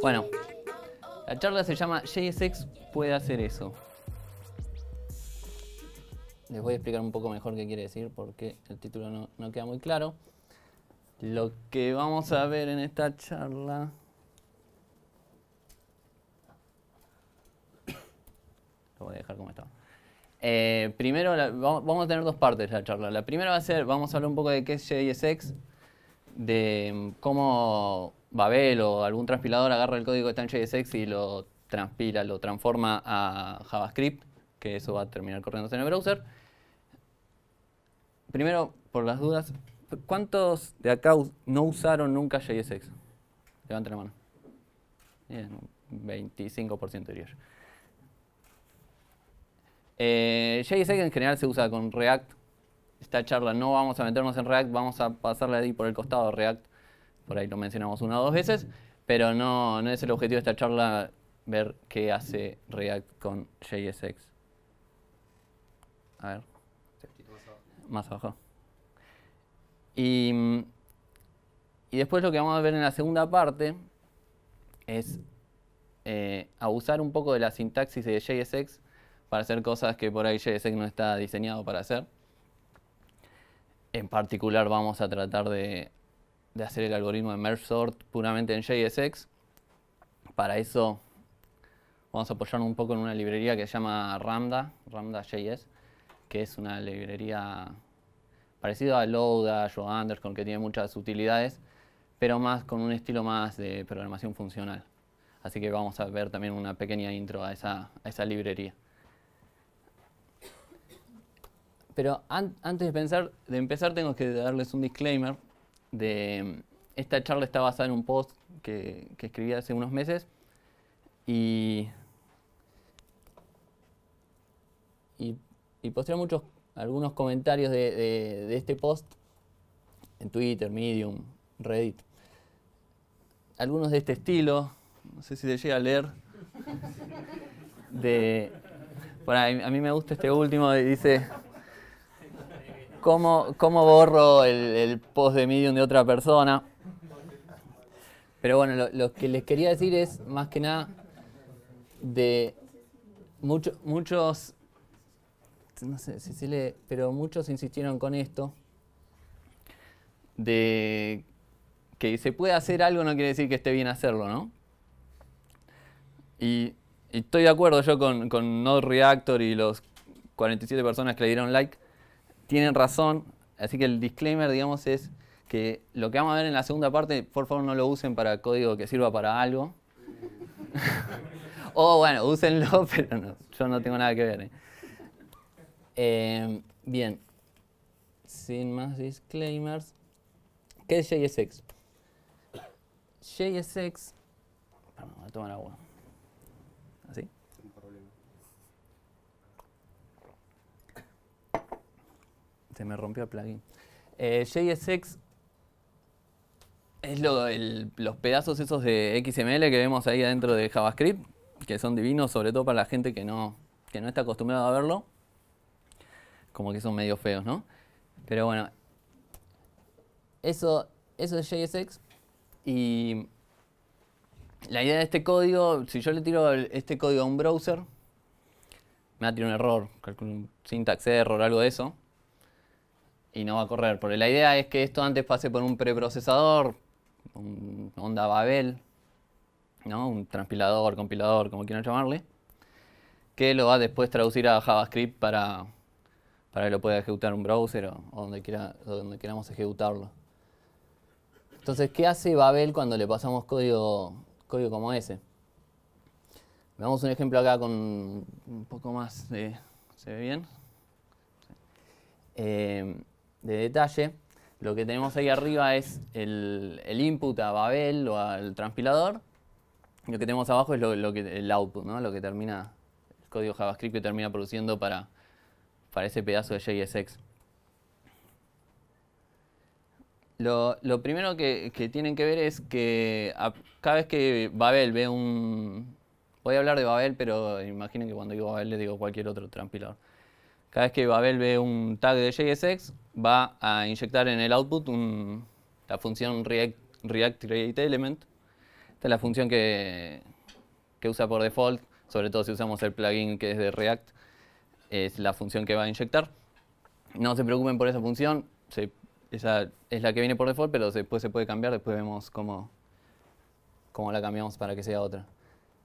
Bueno, la charla se llama JSX puede hacer eso. Les voy a explicar un poco mejor qué quiere decir porque el título no, queda muy claro. Lo que vamos a ver en esta charla... Lo voy a dejar como estaba. Eh, primero, vamos a tener dos partes de la charla. La primera va a ser, vamos a hablar un poco de qué es JSX, de mm, cómo Babel o algún transpilador agarra el código que está en JSX y lo transpila, lo transforma a JavaScript, que eso va a terminar corriéndose en el browser. Primero, por las dudas, ¿cuántos de acá no usaron nunca JSX? Levanten la mano. Bien, un 25% diría yo. Eh, JSX en general se usa con React. Esta charla no vamos a meternos en React, vamos a pasarle ahí por el costado React. Por ahí lo mencionamos una o dos veces, pero no, no es el objetivo de esta charla ver qué hace React con JSX. A ver. Más abajo. Y, y después lo que vamos a ver en la segunda parte es eh, abusar un poco de la sintaxis de JSX para hacer cosas que por ahí JSX no está diseñado para hacer. En particular vamos a tratar de, hacer el algoritmo de merge sort puramente en JSX. Para eso vamos a apoyarnos un poco en una librería que se llama Ramda, Ramda.js, que es una librería parecida a Lodash o Underscore, que tiene muchas utilidades, pero más con un estilo más de programación funcional. Así que vamos a ver también una pequeña intro a esa librería. Pero an- antes de, pensar, de empezar tengo que darles un disclaimer. De, esta charla está basada en un post que, escribí hace unos meses y, y, y posteé muchos, algunos comentarios de, de- este post en Twitter, Medium, Reddit. Algunos de este estilo, no sé si se llega a leer. De, bueno, a mí me gusta este último, dice... ¿Cómo, cómo borro el, post de Medium de otra persona? Pero bueno, lo, que les quería decir es, más que nada, de mucho- muchos, no sé si se lee, pero muchos insistieron con esto, de que se puede hacer algo no quiere decir que esté bien hacerlo, ¿no? Y, y estoy de acuerdo yo con, con Node Reactor y los 47 personas que le dieron like, tienen razón, así que el disclaimer, digamos, es que lo que vamos a ver en la segunda parte, por favor no lo usen para código que sirva para algo. o bueno, úsenlo, pero no, yo no tengo nada que ver. ¿eh? Eh, bien, sin más disclaimers, ¿qué es JSX? JSX, perdón, voy a tomar agua. ¿Así? Se me rompió el plugin. Eh, JSX es los pedazos esos de XML que vemos ahí adentro de JavaScript, que son divinos, sobre todo para la gente que no, que no está acostumbrada a verlo. Como que son medio feos, ¿no? Pero bueno, eso, eso es JSX. Y la idea de este código, si yo le tiro este código a un browser, me va a tirar un error, un syntax error, algo de eso y no va a correr. Porque la idea es que esto antes pase por un preprocesador, un onda Babel, ¿no? un transpilador, compilador, como quieran llamarle, que lo va a después traducir a JavaScript para, para que lo pueda ejecutar un browser o, donde, quiera, donde queramos ejecutarlo. Entonces, ¿qué hace Babel cuando le pasamos código, código como ese? Veamos un ejemplo acá con un poco más de... ¿Se ve bien? eh, de detalle, lo que tenemos ahí arriba es el, input a Babel o al transpilador. Lo que tenemos abajo es lo, que, el output, ¿no? lo que termina, el código JavaScript que termina produciendo para, para ese pedazo de JSX. Lo, lo primero que, que tienen que ver es que cada vez que Babel ve un... Voy a hablar de Babel, pero imaginen que cuando digo Babel le digo cualquier otro transpilador. Cada vez que Babel ve un tag de JSX, va a inyectar en el output la función React, React Create Element. Esta es la función que, que usa por default, sobre todo si usamos el plugin que es de React, es la función que va a inyectar. No se preocupen por esa función, esa es la que viene por default, pero después se puede cambiar, después vemos cómo, cómo la cambiamos para que sea otra.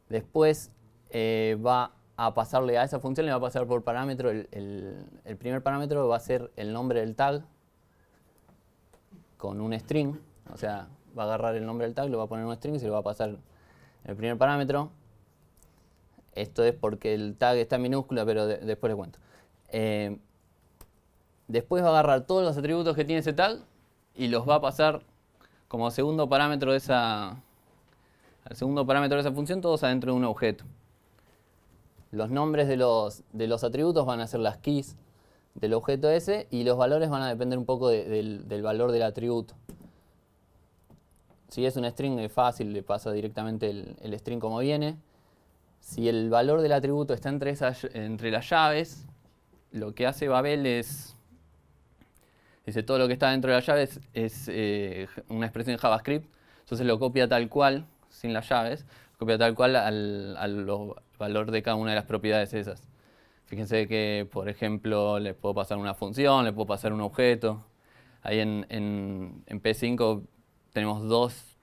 Después eh, va a pasarle a esa función, le va a pasar por parámetro, el, el, primer parámetro va a ser el nombre del tag con un string, o sea, va a agarrar el nombre del tag, lo va a poner un string y se lo va a pasar el primer parámetro. Esto es porque el tag está en minúscula, pero después le cuento. Eh, después va a agarrar todos los atributos que tiene ese tag y los va a pasar como segundo parámetro de esa, al segundo parámetro de esa función, todos adentro de un objeto. Los nombres de los, de los atributos van a ser las keys del objeto ese y los valores van a depender un poco del, valor del atributo. Si es un string es fácil, le pasa directamente el, string como viene. Si el valor del atributo está entre, entre las llaves, lo que hace Babel es, dice todo lo que está dentro de las llaves es eh, una expresión en JavaScript, entonces lo copia tal cual, sin las llaves, copia tal cual al, al valor de cada una de las propiedades esas. Fíjense que, por ejemplo, le puedo pasar una función, le puedo pasar un objeto. Ahí en, en, en P5 tenemos dos,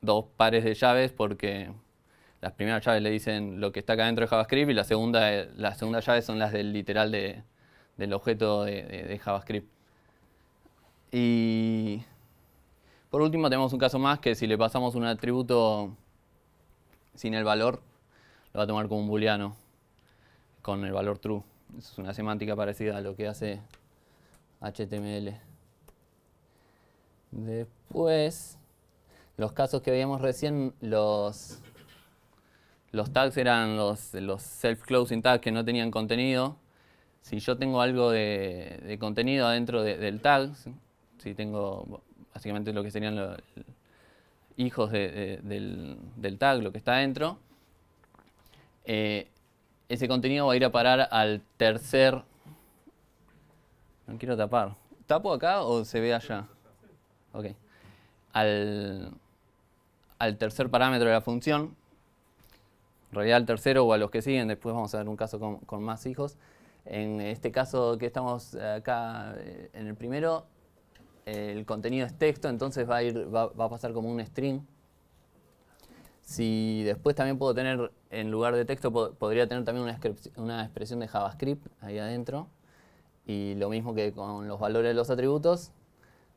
dos, pares de llaves porque las primeras llaves le dicen lo que está acá dentro de JavaScript y la segunda, la segunda llave son las del literal de, del objeto de JavaScript. Y por último tenemos un caso más que si le pasamos un atributo sin el valor, lo va a tomar como un booleano con el valor true. Es una semántica parecida a lo que hace HTML. Después, los casos que veíamos recién, los, los tags eran los, los self-closing tags que no tenían contenido. Si yo tengo algo de, contenido adentro del tag, si tengo básicamente lo que serían los hijos del, del, tag, lo que está adentro, eh, ese contenido va a ir a parar al tercer... No quiero tapar. ¿Tapo acá o se ve allá? Ok. Al, al tercer parámetro de la función, en realidad al tercero o a los que siguen, después vamos a ver un caso con, con más hijos. En este caso que estamos acá eh, en el primero, el contenido es texto, entonces va a, ir, va, va a pasar como un string si después también puedo tener, en lugar de texto, podría tener también una, expresión de JavaScript ahí adentro. Y lo mismo que con los valores de los atributos,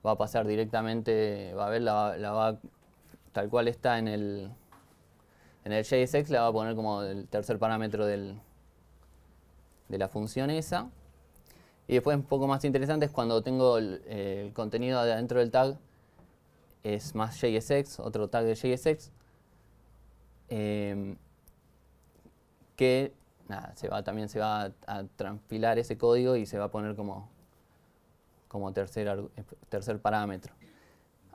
va a pasar directamente, va a ver, la, va, tal cual está en el, en el JSX, la va a poner como el tercer parámetro del, de la función esa. Y después un poco más interesante es cuando tengo el, el contenido adentro del tag, es más JSX, otro tag de JSX, Em, que nada, se va, también se va a, transpilar ese código y se va a poner como, como tercer, tercer parámetro.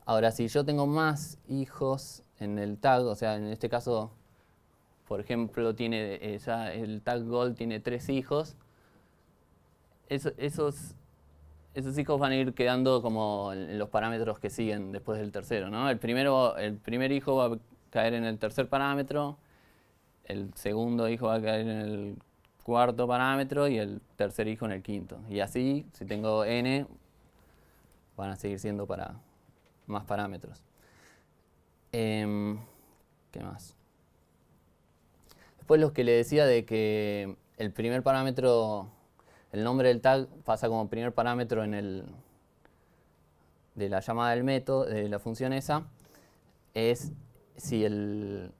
Ahora, si yo tengo más hijos en el tag, o sea, en este caso, por ejemplo, tiene el tag gold tiene tres hijos, esos, esos hijos van a ir quedando como en los parámetros que siguen después del tercero, ¿no? El, primero, el primer hijo va a caer en el tercer parámetro, el segundo hijo va a caer en el cuarto parámetro y el tercer hijo en el quinto. Y así, si tengo n, van a seguir siendo para más parámetros. Em, ¿Qué más? Después los que le decía de que el primer parámetro, el nombre del tag pasa como primer parámetro en el de la llamada del método, de la función esa, es si el,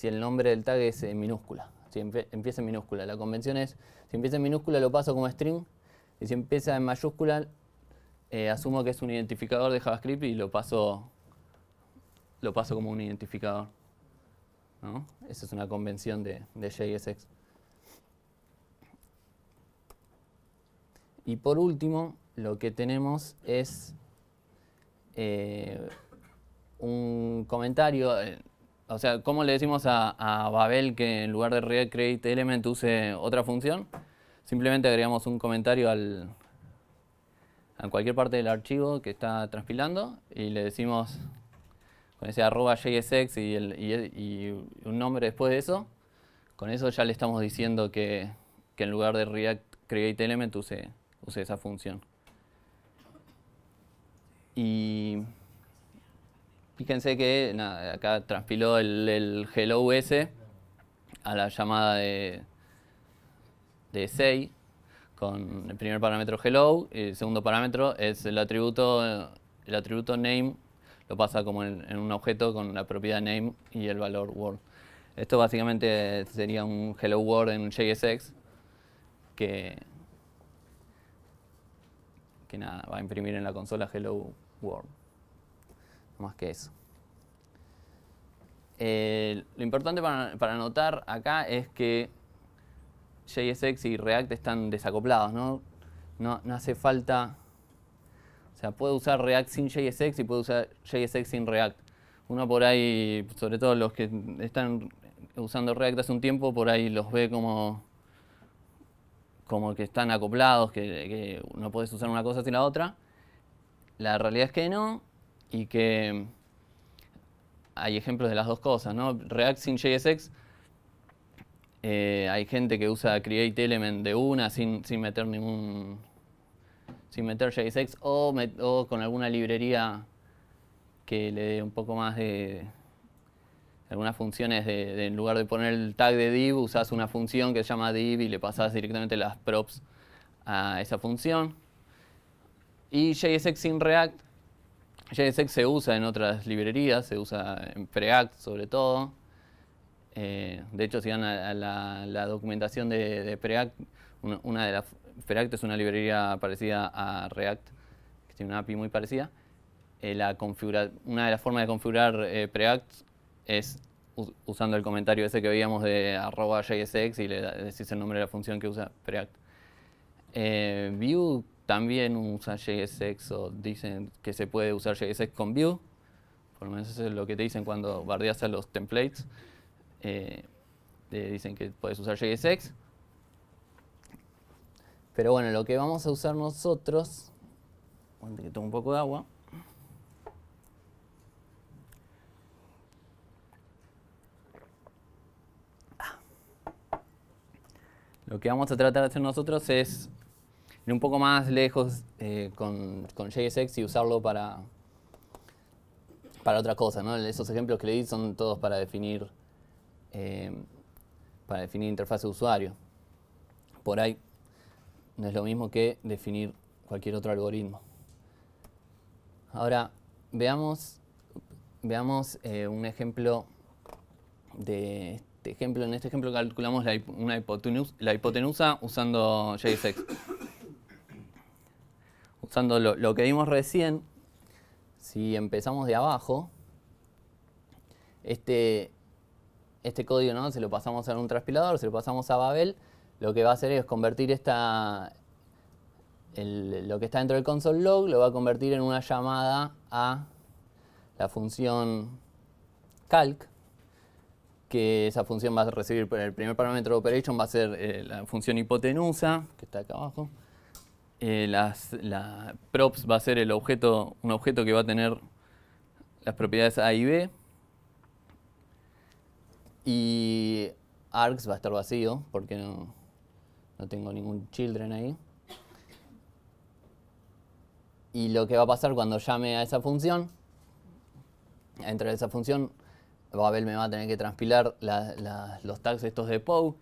si el nombre del tag es en minúscula, si empieza en minúscula. La convención es, si empieza en minúscula lo paso como string, y si empieza en mayúscula, eh, asumo que es un identificador de JavaScript y lo paso, lo paso como un identificador. Esa es una convención de, JSX. Y por último, lo que tenemos es eh, un comentario, eh, o sea, ¿cómo le decimos a, Babel que en lugar de React Create Element use otra función? Simplemente agregamos un comentario al, a cualquier parte del archivo que está transpilando y le decimos con ese arroba JSX y, y, un nombre después de eso, con eso ya le estamos diciendo que, que en lugar de React Create Element use, use esa función. Y fíjense que acá transpiló el, el hello s a la llamada de, de say con el primer parámetro hello y el segundo parámetro es el atributo el atributo name lo pasa como en, un objeto con la propiedad name y el valor world. Esto básicamente sería un hello world en JSX que, que nada, va a imprimir en la consola hello world. Más que eso. Eh, lo importante para, notar acá es que JSX y React están desacoplados, ¿no? No, no hace falta o sea, puede usar React sin JSX y puede usar JSX sin React. Uno por ahí, sobre todo los que están usando React hace un tiempo, por ahí los ve como, como que están acoplados, que, no puedes usar una cosa sin la otra. La realidad es que no, y que hay ejemplos de las dos cosas, ¿no? React sin JSX, eh, hay gente que usa create element de una sin, sin meter ningún sin meter JSX o, con alguna librería que le dé un poco más de algunas funciones de, en lugar de poner el tag de div usas una función que se llama div y le pasas directamente las props a esa función y JSX sin React JSX se usa en otras librerías, se usa en Preact sobre todo. Eh, de hecho, si van a, la, documentación de, Preact, una, de las Preact es una librería parecida a React, que tiene una API muy parecida. Eh, la una de las formas de configurar eh, Preact es usando el comentario ese que veíamos de arroba JSX y le decís el nombre de la función que usa Preact. Vue también usa JSX o dicen que se puede usar JSX con Vue. Por lo menos eso es lo que te dicen cuando bardeas a los templates. dicen que puedes usar JSX. Pero bueno, lo que vamos a usar nosotros, que tomo un poco de agua. Lo que vamos a tratar de hacer nosotros es ir un poco más lejos eh, con, con, JSX y usarlo para, para otra cosa. Esos ejemplos que le di son todos para definir, eh, para definir interfaz de usuario. Por ahí no es lo mismo que definir cualquier otro algoritmo. Ahora, veamos, veamos eh, un ejemplo de este ejemplo. En este ejemplo calculamos la, hipotenusa, la hipotenusa usando JSX. Usando lo, que vimos recién, si empezamos de abajo, este, este código ¿no? se lo pasamos a un transpilador, se lo pasamos a Babel, lo que va a hacer es convertir esta, lo que está dentro del console log, lo va a convertir en una llamada a la función calc, que esa función va a recibir el primer parámetro de operation va a ser eh, la función hipotenusa, que está acá abajo. Eh, las, la props va a ser el objeto, un objeto que va a tener las propiedades A y B. Y args va a estar vacío porque no, no tengo ningún children ahí. Y lo que va a pasar cuando llame a esa función, entre esa función, Babel me va a tener que transpilar los tags estos de POW,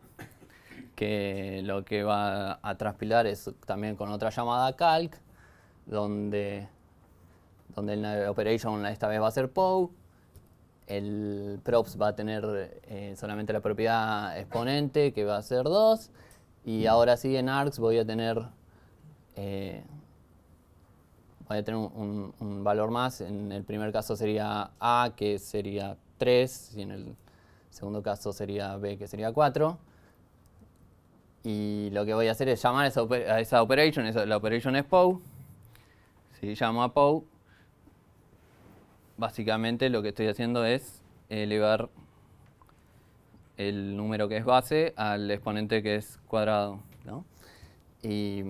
que lo que va a transpilar es también con otra llamada calc, donde, donde el operation esta vez va a ser POW, el props va a tener eh, solamente la propiedad exponente, que va a ser 2, y ahora sí en args voy a tener, eh, voy a tener un, valor más. En el primer caso sería A, que sería 3, y en el segundo caso sería B, que sería 4. Y lo que voy a hacer es llamar a esa, a esa operation, la operation es POW. Si llamo a POW, básicamente lo que estoy haciendo es elevar el número que es base al exponente que es cuadrado. Y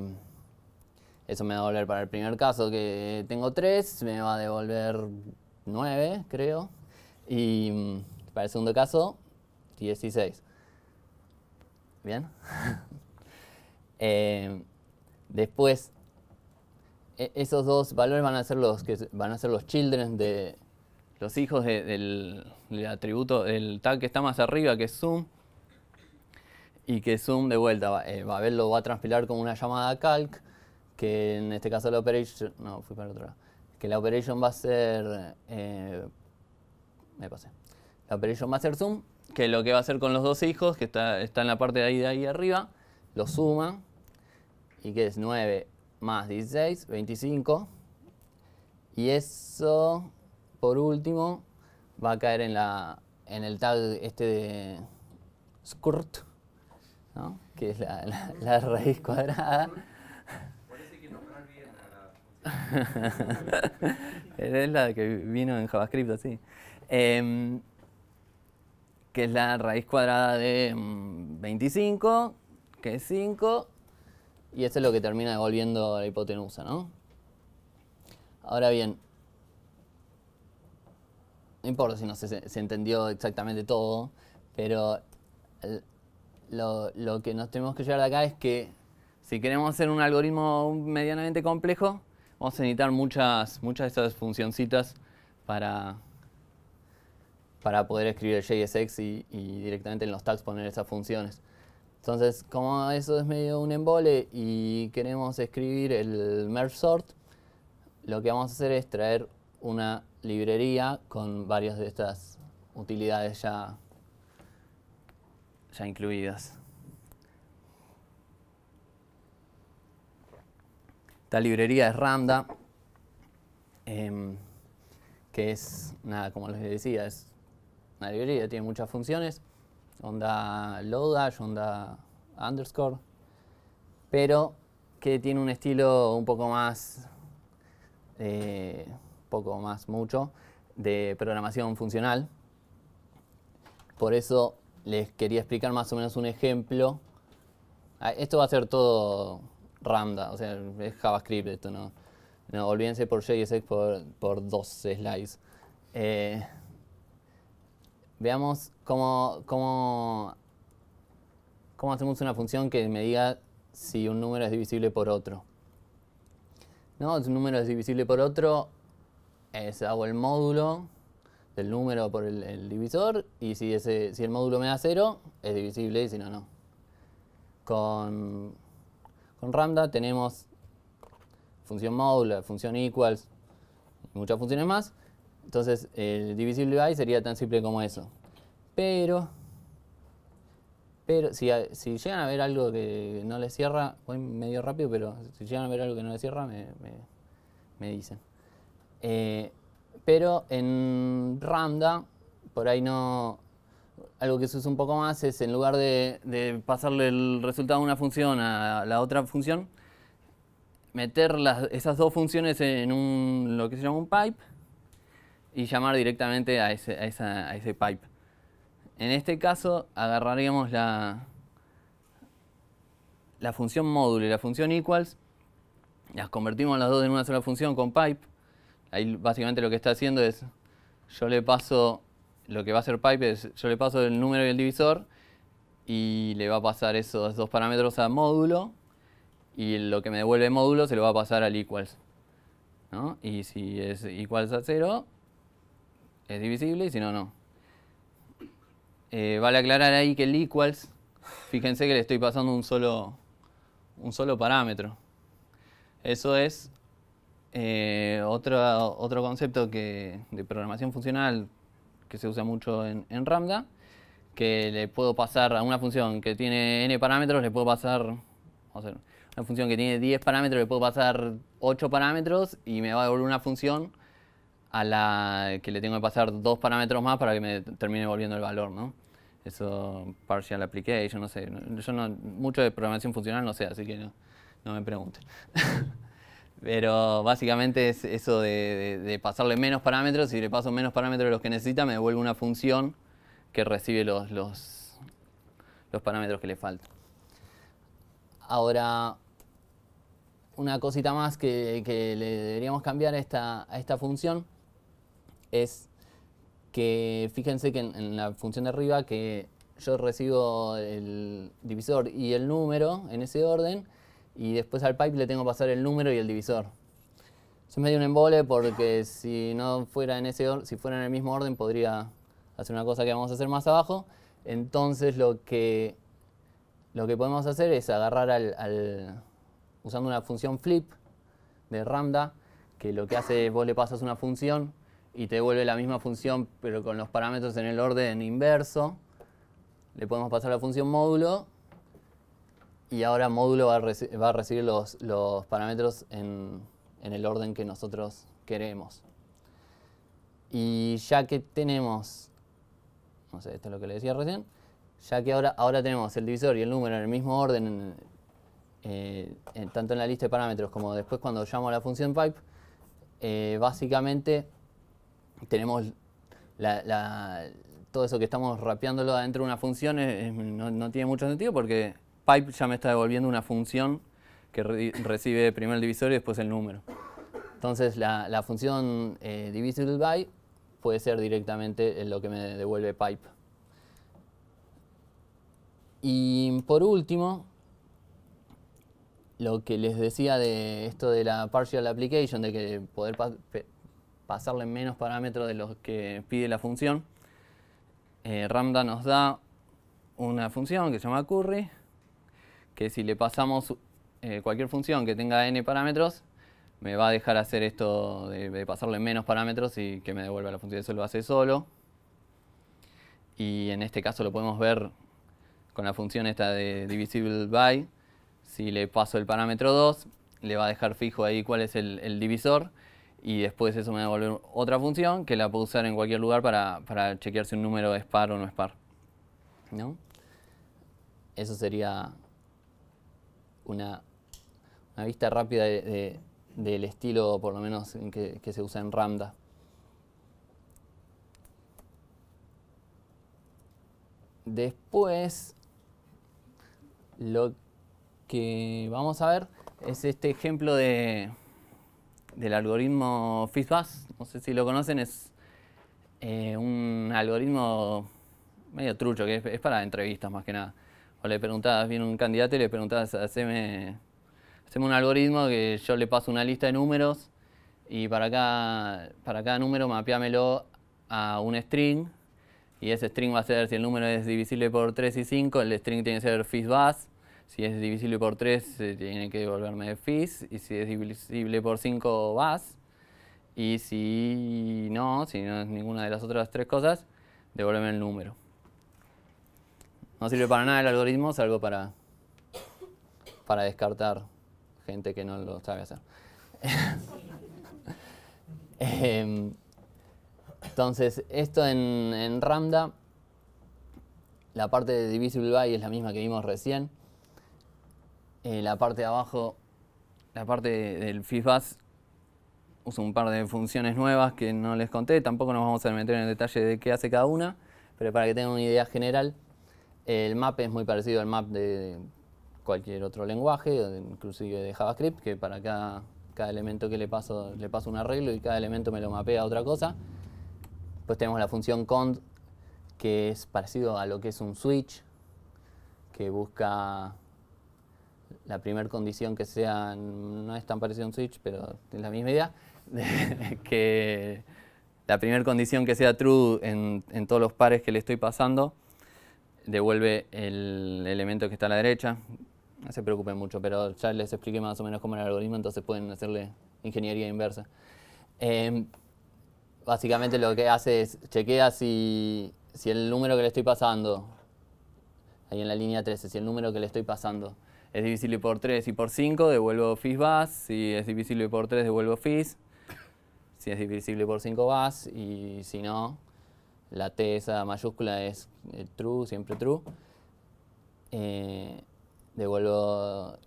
Eso me va a devolver para el primer caso que tengo 3, me va a devolver 9, creo. Y para el segundo caso, 16. ¿Bien? Eh, después, e, esos dos valores van a ser los que van a ser los children de los hijos del, atributo del tag que está más arriba que es zoom y que zoom de vuelta va, eh, Babel lo va a transpilar como una llamada calc que en este caso la operation no fui para otro lado que la operation va a ser eh, me pasé. La operation va a ser zoom que lo que va a hacer con los dos hijos que está, está en la parte de ahí de ahí arriba lo suma y que es 9 más 16, 25. Y eso, por último, va a caer en, la, en el tag este de scurt, ¿no? que es la, la, raíz cuadrada. Parece que nombrar bien a la Es la que vino en JavaScript así. Em, que es la raíz cuadrada de 25, mm, que es 5, y eso es lo que termina devolviendo la hipotenusa, ¿no? Ahora bien, no importa si no se, se entendió exactamente todo, pero lo, lo, que nos tenemos que llevar de acá es que si queremos hacer un algoritmo medianamente complejo, vamos a necesitar muchas, muchas de esas funcioncitas para, para poder escribir el JSX y, y directamente en los tags poner esas funciones. Entonces, como eso es medio un embole y queremos escribir el merge sort, lo que vamos a hacer es traer una librería con varias de estas utilidades ya, ya incluidas. Esta librería es Ramda, em, que es, nada, como les decía, es una librería, tiene muchas funciones onda Lodash, onda underscore, pero que tiene un estilo un poco más, eh, poco más, mucho, de programación funcional. Por eso les quería explicar más o menos un ejemplo. Ah, esto va a ser todo Ramda, o sea, es JavaScript esto, ¿no? No, olvídense por JSX por, por dos slides. Eh, veamos cómo, cómo, cómo hacemos una función que me diga si un número es divisible por otro. ¿No? Si un número es divisible por otro, es, hago el módulo del número por el, divisor y si, ese, si el módulo me da 0, es divisible y si no, no. Con, con Ramda tenemos función módulo, función equals y muchas funciones más. Entonces, el divisible by sería tan simple como eso. Pero, pero si, si llegan a ver algo que no les cierra, voy medio rápido, pero si llegan a ver algo que no les cierra, me, me, dicen. Eh, pero en Ramda, por ahí no, algo que se usa un poco más es en lugar de, de, pasarle el resultado de una función a la otra función, meter las, esas dos funciones en un, lo que se llama un pipe y llamar directamente a ese, a, ese pipe. En este caso agarraríamos la, la función módulo y la función equals, las convertimos las dos en una sola función con pipe. Ahí básicamente lo que está haciendo es, yo le paso, lo que va a hacer pipe es, yo le paso el número y el divisor y le va a pasar esos dos parámetros a módulo y lo que me devuelve módulo se lo va a pasar al equals. Y si es equals a 0, es divisible y si no, no. Eh, vale aclarar ahí que el equals, fíjense que le estoy pasando un solo, un solo parámetro. Eso es eh, otro, otro concepto que, de programación funcional que se usa mucho en, en, Ramda, que le puedo pasar a una función que tiene n parámetros, le puedo pasar, vamos a ver, una función que tiene 10 parámetros, le puedo pasar 8 parámetros y me va a devolver una función a la que le tengo que pasar dos parámetros más para que me termine volviendo el valor, ¿no? Eso, partial application, no sé. Yo no, mucho de programación funcional no sé, así que no, no me pregunten. Pero básicamente es eso de, pasarle menos parámetros, si le paso menos parámetros de los que necesita, me devuelve una función que recibe los, los, los parámetros que le faltan. Ahora, una cosita más que, le deberíamos cambiar a esta, a esta función es que fíjense que en, la función de arriba que yo recibo el divisor y el número en ese orden y después al pipe le tengo que pasar el número y el divisor. Es medio un embole porque si no fuera en ese si fuera en el mismo orden podría hacer una cosa que vamos a hacer más abajo. Entonces lo que lo que podemos hacer es agarrar al, usando una función flip de Ramda, que lo que hace es vos le pasas una función y te devuelve la misma función, pero con los parámetros en el orden inverso. Le podemos pasar la función módulo y ahora módulo va a, recibir los, parámetros en, el orden que nosotros queremos. Y ya que tenemos, no sé, esto es lo que le decía recién, ya que ahora, ahora tenemos el divisor y el número en el mismo orden, eh, tanto en la lista de parámetros como después cuando llamo a la función pipe, eh, básicamente tenemos todo eso que estamos rapeándolo adentro de una función no, tiene mucho sentido porque pipe ya me está devolviendo una función que recibe primero el divisor y después el número. Entonces la, función eh, divisible by puede ser directamente lo que me devuelve pipe. Y por último, lo que les decía de esto de la partial application, de que poder pasarle menos parámetros de los que pide la función, eh, Ramda nos da una función que se llama curry, que si le pasamos eh, cualquier función que tenga n parámetros, me va a dejar hacer esto de, pasarle menos parámetros y que me devuelva la función. Eso lo hace solo. Y en este caso lo podemos ver con la función esta de divisible by. Si le paso el parámetro 2, le va a dejar fijo ahí cuál es el divisor y después eso me va a devolver otra función que la puedo usar en cualquier lugar para, para chequear si un número es par o no es par. ¿No? Eso sería una, una vista rápida del estilo, por lo menos, que, que se usa en Ramda. Después, lo que vamos a ver es este ejemplo de, del algoritmo FizzBuzz. No sé si lo conocen, es eh, un algoritmo medio trucho, que es, para entrevistas más que nada. O le preguntabas, viene un candidato y le preguntabas, haceme, un algoritmo que yo le paso una lista de números y para cada, para cada número mapeámelo a un string y ese string va a ser, si el número es divisible por 3 y 5, el string tiene que ser FizzBuzz si es divisible por 3, se tiene que devolverme fis. Y si es divisible por 5, vas. Y si no, si no es ninguna de las otras tres cosas, devuélveme el número. No sirve para nada el algoritmo, salvo para, para descartar gente que no lo sabe hacer. Em, entonces, esto en, en Ramda, la parte de divisible by es la misma que vimos recién. Eh, la parte de abajo, la parte del FIFAS, uso un par de funciones nuevas que no les conté, tampoco nos vamos a meter en el detalle de qué hace cada una, pero para que tengan una idea general, el map es muy parecido al map de cualquier otro lenguaje, inclusive de JavaScript, que para cada, cada elemento que le paso, le paso un arreglo y cada elemento me lo mapea a otra cosa. Pues tenemos la función cond, que es parecido a lo que es un switch, que busca la primera condición que sea, no es tan parecido a un switch, pero es la misma idea, que la primera condición que sea true en, en, todos los pares que le estoy pasando, devuelve el elemento que está a la derecha. No se preocupen mucho, pero ya les expliqué más o menos cómo era el algoritmo, entonces pueden hacerle ingeniería inversa. Em, básicamente lo que hace es chequea si, si el número que le estoy pasando, ahí en la línea 13, si el número que le estoy pasando es divisible por 3 y por 5, devuelvo fis bas. Si es divisible por 3, devuelvo fis. Si es divisible por 5 bas. Y si no, la T esa mayúscula es eh, true, siempre true. Eh, devuelvo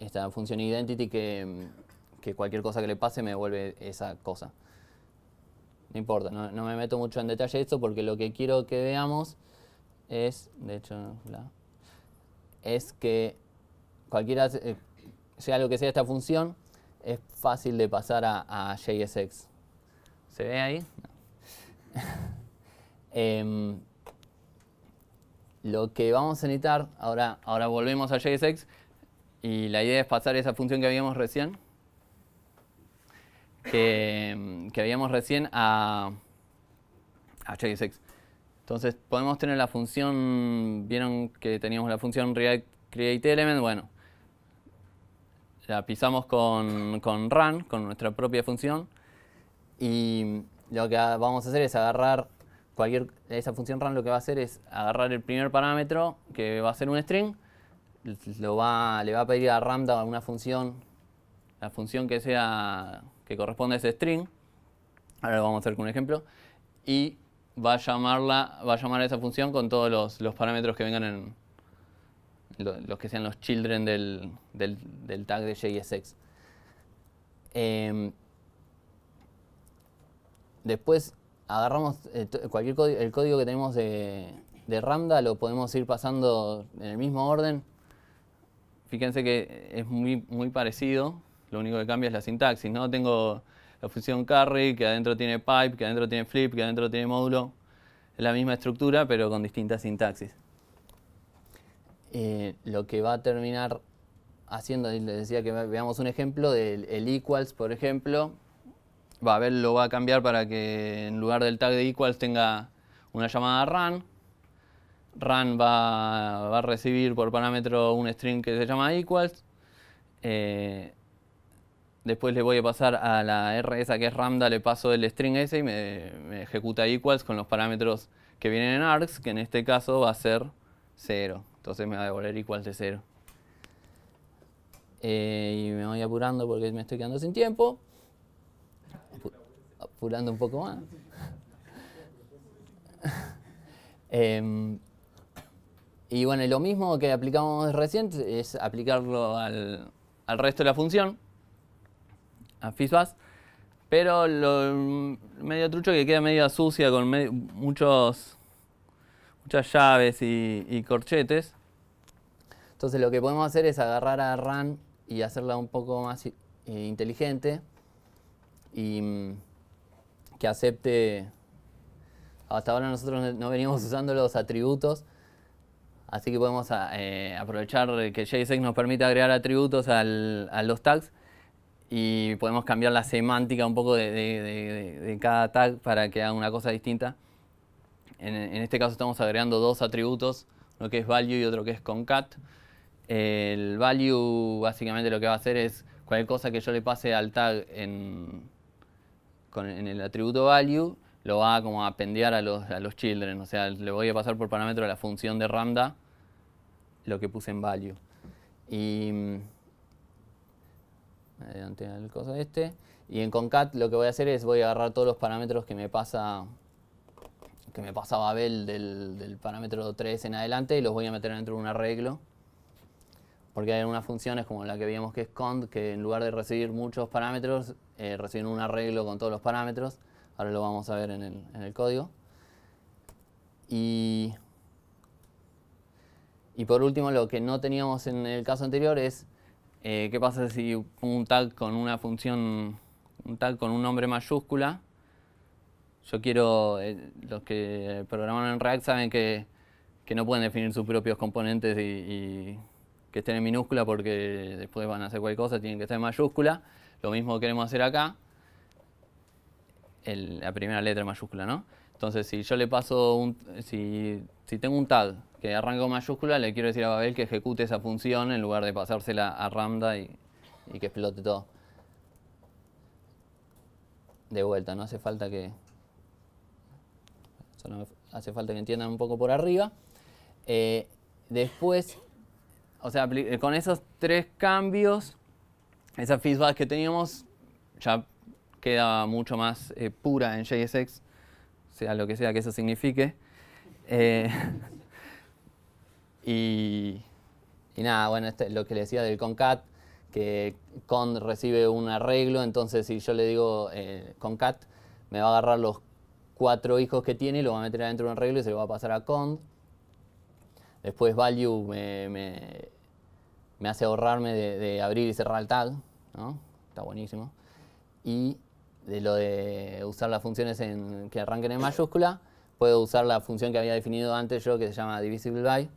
esta función identity que, que, cualquier cosa que le pase me devuelve esa cosa. No importa, no, me meto mucho en detalle esto porque lo que quiero que veamos es, de hecho, es que cualquiera, eh, sea lo que sea esta función, es fácil de pasar a, JSX. ¿Se ve ahí? Em, lo que vamos a necesitar, ahora, ahora volvemos a JSX, y la idea es pasar esa función que habíamos recién, que, que habíamos recién a, a JSX. Entonces podemos tener la función, vieron que teníamos la función createElement, bueno, la pisamos con, con run, con nuestra propia función, y lo que vamos a hacer es agarrar cualquier, esa función run lo que va a hacer es agarrar el primer parámetro, que va a ser un string, lo va, le va a pedir a Ramda una función, la función que sea, que corresponde a ese string, ahora lo vamos a hacer con un ejemplo, y va a, llamarla, va a llamar a esa función con todos los, parámetros que vengan en los que sean los children del, del, tag de JSX. Em, después agarramos cualquier código, el código que tenemos de, de lo podemos ir pasando en el mismo orden. Fíjense que es muy, muy parecido, lo único que cambia es la sintaxis, ¿no? Tengo la función carry, que adentro tiene pipe, que adentro tiene flip, que adentro tiene módulo. Es la misma estructura, pero con distintas sintaxis. Eh, lo que va a terminar haciendo, les decía que veamos un ejemplo del equals, por ejemplo. Va a ver, lo va a cambiar para que en lugar del tag de equals tenga una llamada run. Run va, a recibir por parámetro un string que se llama equals. Eh, Después le voy a pasar a la R esa que es Ramda, le paso el string ese y me, ejecuta equals con los parámetros que vienen en args, que en este caso va a ser 0. Entonces me va a devolver equals de 0. Eh, y me voy apurando porque me estoy quedando sin tiempo. Apurando un poco más. Em, y bueno, lo mismo que aplicamos recién es aplicarlo al, al resto de la función a Fizzbass, pero lo medio trucho que queda medio sucia con muchos, muchas llaves y, corchetes. Entonces lo que podemos hacer es agarrar a RAN y hacerla un poco más eh, inteligente y mm, que acepte, hasta ahora nosotros no veníamos usando los atributos, así que podemos eh, aprovechar que JSX nos permite agregar atributos a los tags y podemos cambiar la semántica un poco de, cada tag para que haga una cosa distinta. En, este caso estamos agregando dos atributos, uno que es value y otro que es concat. El value básicamente lo que va a hacer es cualquier cosa que yo le pase al tag en, el atributo value, lo va a pendear a los, a los children. O sea, le voy a pasar por parámetro a la función de Ramda lo que puse en value. Y mediante el coso este. Y en concat lo que voy a hacer es voy a agarrar todos los parámetros que me pasa que me pasa Babel del, parámetro 3 en adelante y los voy a meter dentro de un arreglo. Porque hay unas funciones como la que vimos que es cont, que en lugar de recibir muchos parámetros, eh, reciben un arreglo con todos los parámetros. Ahora lo vamos a ver en el, código. Y, y por último, lo que no teníamos en el caso anterior es eh, ¿Qué pasa si un tag con una función, un tag con un nombre mayúscula? Yo quiero, eh, los que programan en React saben que, no pueden definir sus propios componentes y, que estén en minúscula porque después van a hacer cualquier cosa, tienen que estar en mayúscula. Lo mismo queremos hacer acá, la primera letra mayúscula, ¿no? Entonces, si yo le paso un, si, si tengo un tag que arranca con mayúscula, le quiero decir a Babel que ejecute esa función en lugar de pasársela a Ramda y, que explote todo. De vuelta, no hace falta que... Solo hace falta que entiendan un poco por arriba. Eh, después, o sea, con esos tres cambios, esa feedback que teníamos ya queda mucho más eh, pura en JSX, sea lo que sea que eso signifique. Eh, Y, nada, bueno, este, lo que le decía del concat, que con recibe un arreglo, entonces si yo le digo eh, concat, me va a agarrar los cuatro hijos que tiene y lo va a meter adentro de un arreglo y se lo va a pasar a cont. Después value me, hace ahorrarme de, abrir y cerrar el tag, ¿no? Está buenísimo. Y de lo de usar las funciones en, que arranquen en mayúscula, puedo usar la función que había definido antes yo, que se llama divisible by.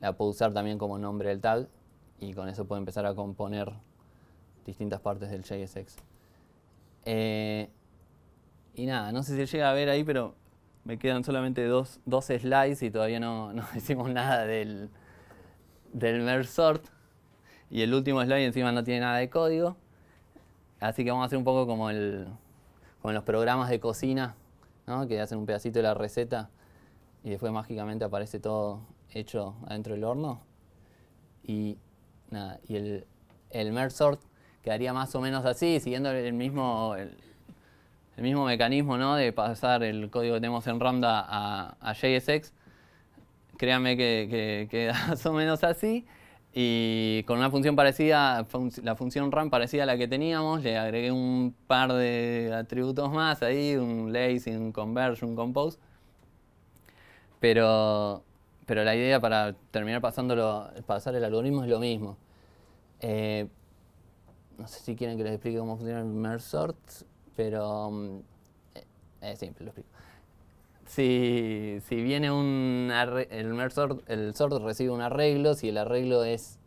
La puedo usar también como nombre del tag y con eso puedo empezar a componer distintas partes del JSX. Eh, y nada, no sé si llega a ver ahí, pero me quedan solamente dos, dos slides y todavía no, no decimos nada del, del merge sort. Y el último slide encima no tiene nada de código. Así que vamos a hacer un poco como, el, como los programas de cocina, ¿no? que hacen un pedacito de la receta y después mágicamente aparece todo hecho adentro del horno. Y, nada, y el, el merge sort quedaría más o menos así, siguiendo el mismo, mismo mecanismo ¿no? de pasar el código que tenemos en Ramda a, JSX. Créanme que, que queda más o menos así. Y con una función parecida, la función RAM parecida a la que teníamos, le agregué un par de atributos más ahí, un lazy, un converge, un compose. Pero, pero la idea para terminar pasándolo, pasar el algoritmo es lo mismo. Eh, no sé si quieren que les explique cómo funciona el merge sort, pero mm, eh, simple, lo explico. Si, si viene un el sort, el sort recibe un arreglo, si el arreglo es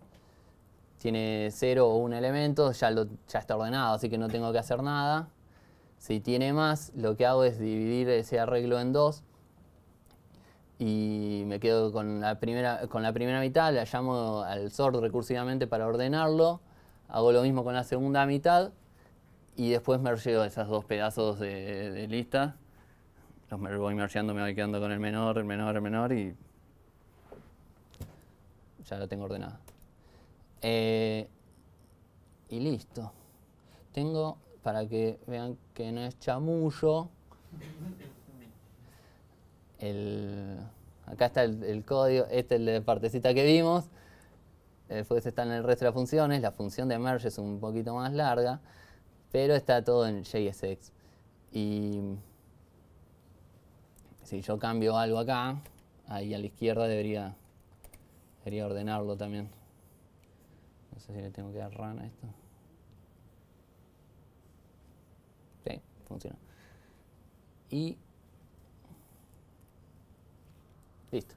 tiene cero o un elemento, ya, lo, ya está ordenado, así que no tengo que hacer nada. Si tiene más, lo que hago es dividir ese arreglo en dos y me quedo con la primera, con la primera mitad, la llamo al sort recursivamente para ordenarlo, hago lo mismo con la segunda mitad y después mergeo esos dos pedazos de, lista, los me voy mergeando, me voy quedando con el menor, el menor, el menor y ya lo tengo ordenado. Eh, y listo. Tengo, para que vean que no es chamullo, el, acá está el, código, este es de partecita que vimos. Después están el resto de las funciones. La función de merge es un poquito más larga, pero está todo en JSX. Y si yo cambio algo acá, ahí a la izquierda debería, debería ordenarlo también. No sé si le tengo que dar run a esto. Sí, funciona. Y Listo.